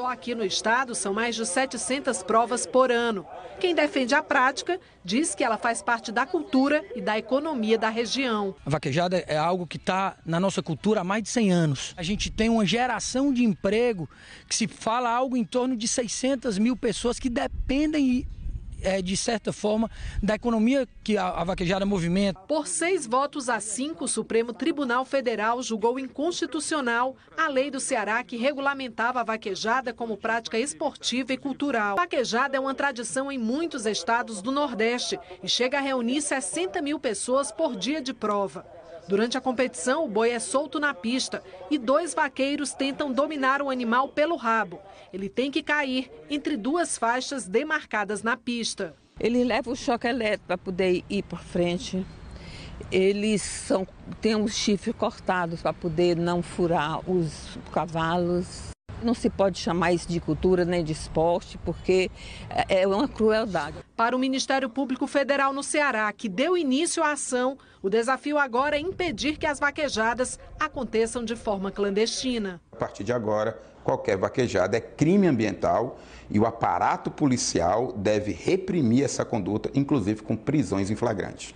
Só aqui no estado são mais de 700 provas por ano. Quem defende a prática diz que ela faz parte da cultura e da economia da região. A vaquejada é algo que está na nossa cultura há mais de 100 anos. A gente tem uma geração de emprego que se fala algo em torno de 600 mil pessoas que dependem é, de certa forma, da economia que a, a vaquejada movimenta. Por seis votos a cinco, o Supremo Tribunal Federal julgou inconstitucional a lei do Ceará que regulamentava a vaquejada como prática esportiva e cultural. A vaquejada é uma tradição em muitos estados do Nordeste e chega a reunir 60 mil pessoas por dia de prova. Durante a competição, o boi é solto na pista e dois vaqueiros tentam dominar o animal pelo rabo. Ele tem que cair entre duas faixas demarcadas na pista. Ele leva o choque elétrico para poder ir para frente. Eles são, têm os chifres cortados para poder não furar os cavalos. Não se pode chamar isso de cultura nem de esporte, porque é uma crueldade. Para o Ministério Público Federal no Ceará, que deu início à ação, o desafio agora é impedir que as vaquejadas aconteçam de forma clandestina. A partir de agora, qualquer vaquejada é crime ambiental e o aparato policial deve reprimir essa conduta, inclusive com prisões em flagrante.